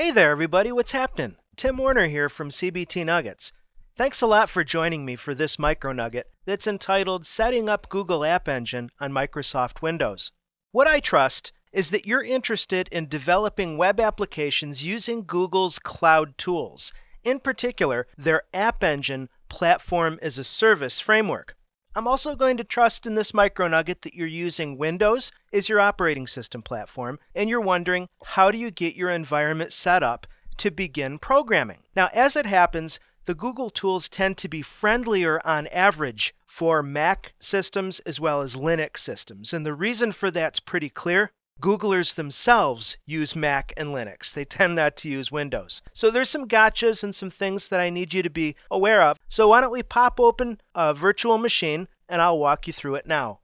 Hey there, everybody, what's happening? Tim Warner here from CBT Nuggets. Thanks a lot for joining me for this micro nugget that's entitled Setting Up Google App Engine on Microsoft Windows. What I trust is that you're interested in developing web applications using Google's cloud tools, in particular, their App Engine Platform as a Service framework. I'm also going to trust in this micro nugget that you're using Windows as your operating system platform and you're wondering how do you get your environment set up to begin programming. Now, as it happens, the Google tools tend to be friendlier on average for Mac systems as well as Linux systems. And the reason for that's pretty clear. Googlers themselves use Mac and Linux. They tend not to use Windows. So there's some gotchas and some things that I need you to be aware of. So why don't we pop open a virtual machine and I'll walk you through it now.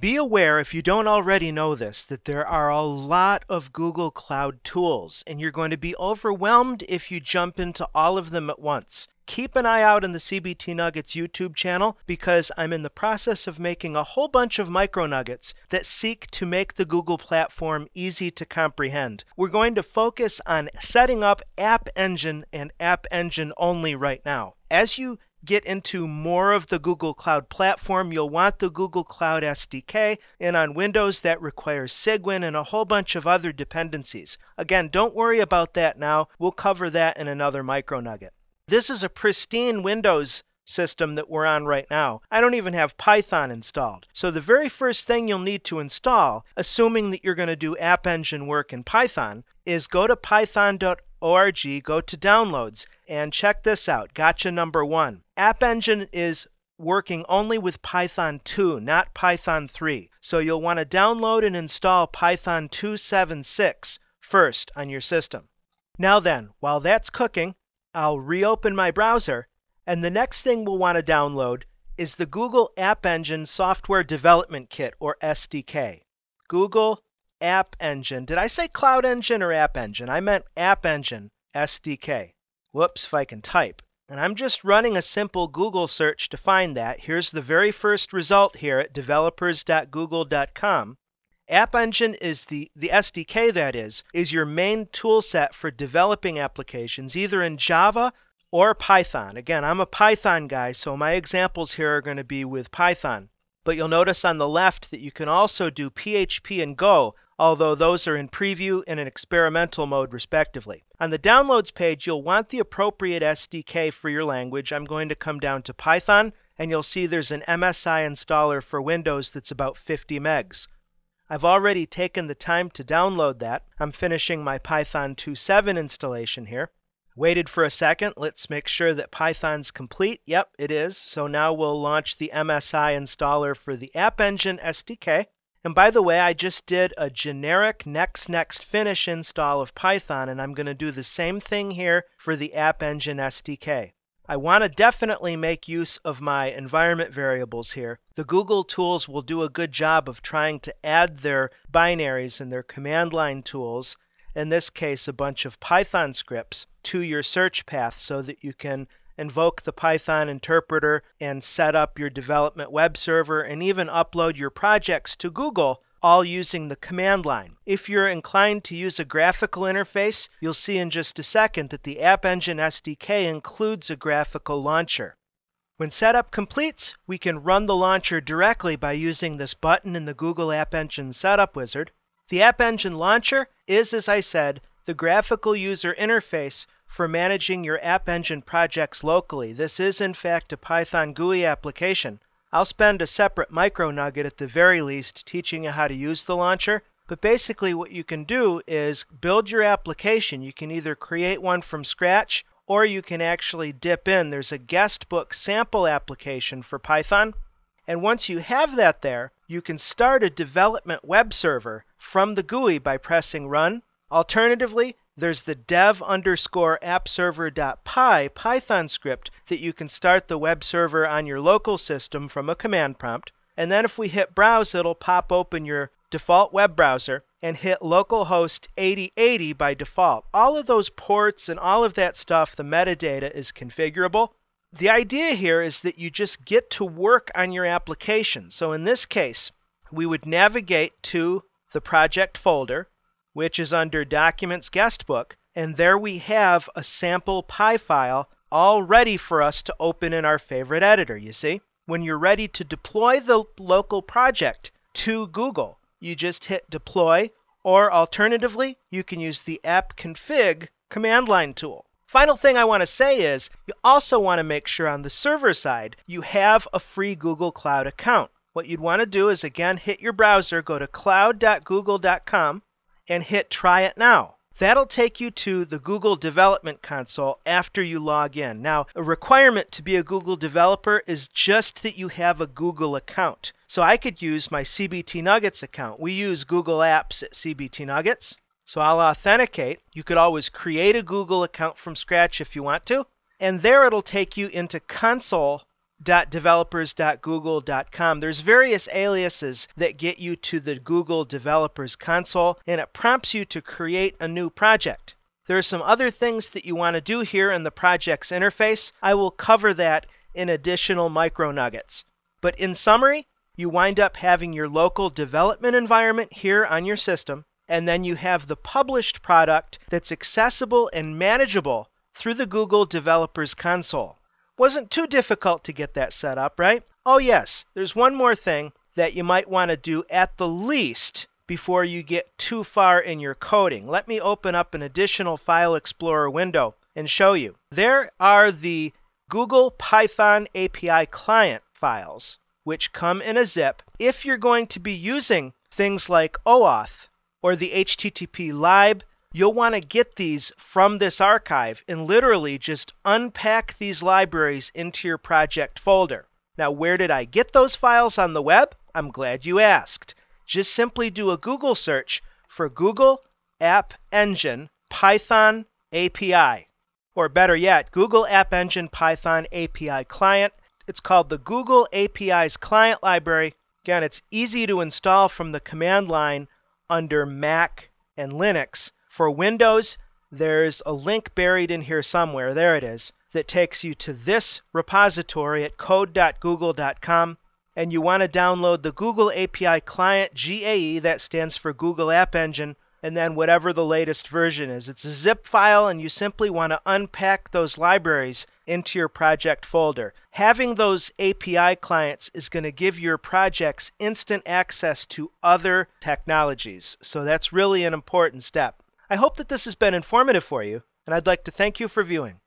Be aware, if you don't already know this, that there are a lot of Google Cloud tools, and you're going to be overwhelmed if you jump into all of them at once. Keep an eye out on the CBT Nuggets YouTube channel because I'm in the process of making a whole bunch of micro nuggets that seek to make the Google platform easy to comprehend. We're going to focus on setting up App Engine and App Engine only right now. As you get into more of the Google Cloud platform, you'll want the Google Cloud SDK, and on Windows that requires Cygwin and a whole bunch of other dependencies. Again, don't worry about that now. We'll cover that in another micro nugget. This is a pristine Windows system that we're on right now. I don't even have Python installed. So the very first thing you'll need to install, assuming that you're going to do App Engine work in Python, is go to python.org go to downloads and check this out. Gotcha number one. App Engine is working only with Python 2, not Python 3. So you'll want to download and install Python 2.7.6 first on your system. Now then, while that's cooking, I'll reopen my browser, and the next thing we'll want to download is the Google App Engine Software Development Kit, or SDK. Google App Engine. Did I say Cloud Engine or App Engine? I meant App Engine SDK. Whoops, if I can type. And I'm just running a simple Google search to find that. Here's the very first result here at developers.google.com. App Engine is the, the SDK that is, is your main tool set for developing applications either in Java or Python. Again, I'm a Python guy, so my examples here are going to be with Python. But you'll notice on the left that you can also do PHP and Go, although those are in preview and in experimental mode respectively. On the downloads page, you'll want the appropriate SDK for your language. I'm going to come down to Python, and you'll see there's an MSI installer for Windows that's about 50 megs. I've already taken the time to download that. I'm finishing my Python 2.7 installation here. Waited for a second. Let's make sure that Python's complete. Yep, it is. So now we'll launch the MSI installer for the App Engine SDK. And by the way, I just did a generic next next finish install of Python, and I'm going to do the same thing here for the App Engine SDK. I want to definitely make use of my environment variables here. The Google tools will do a good job of trying to add their binaries and their command line tools, in this case a bunch of Python scripts, to your search path so that you can invoke the Python interpreter, and set up your development web server, and even upload your projects to Google, all using the command line. If you're inclined to use a graphical interface, you'll see in just a second that the App Engine SDK includes a graphical launcher. When setup completes, we can run the launcher directly by using this button in the Google App Engine Setup Wizard. The App Engine Launcher is, as I said, the graphical user interface for managing your App Engine projects locally. This is, in fact, a Python GUI application. I'll spend a separate micro nugget at the very least teaching you how to use the launcher. But basically, what you can do is build your application. You can either create one from scratch or you can actually dip in. There's a guestbook sample application for Python. And once you have that there, you can start a development web server from the GUI by pressing run. Alternatively, there's the dev underscore appserver.py Python script that you can start the web server on your local system from a command prompt. And then if we hit browse, it'll pop open your default web browser and hit localhost 8080 by default. All of those ports and all of that stuff, the metadata is configurable. The idea here is that you just get to work on your application. So in this case, we would navigate to the project folder which is under Documents Guestbook, and there we have a sample Py file all ready for us to open in our favorite editor, you see? When you're ready to deploy the local project to Google, you just hit deploy, or alternatively, you can use the app config command line tool. Final thing I want to say is you also want to make sure on the server side you have a free Google Cloud account. What you'd want to do is again hit your browser, go to cloud.google.com and hit try it now. That'll take you to the Google Development Console after you log in. Now, a requirement to be a Google developer is just that you have a Google account. So I could use my CBT Nuggets account. We use Google Apps at CBT Nuggets. So I'll authenticate. You could always create a Google account from scratch if you want to. And there it'll take you into console.developers.google.com. There's various aliases that get you to the Google Developers Console, and it prompts you to create a new project. There are some other things that you want to do here in the project's interface. I will cover that in additional micro nuggets. But in summary, you wind up having your local development environment here on your system and then you have the published product that's accessible and manageable through the Google Developers Console. Wasn't too difficult to get that set up, right? Oh, yes, there's one more thing that you might want to do at the least before you get too far in your coding. Let me open up an additional File Explorer window and show you. There are the Google Python API client files, which come in a zip. If you're going to be using things like OAuth or the HTTP lib, you'll want to get these from this archive and literally just unpack these libraries into your project folder. Now, where did I get those files on the web? I'm glad you asked. Just simply do a Google search for Google App Engine Python API. Or better yet, Google App Engine Python API Client. It's called the Google API's Client Library. Again, it's easy to install from the command line under Mac and Linux. For Windows, there's a link buried in here somewhere, there it is, that takes you to this repository at code.google.com. And you want to download the Google API Client GAE, that stands for Google App Engine, and then whatever the latest version is. It's a zip file, and you simply want to unpack those libraries into your project folder. Having those API clients is going to give your projects instant access to other technologies. So that's really an important step. I hope that this has been informative for you, and I'd like to thank you for viewing.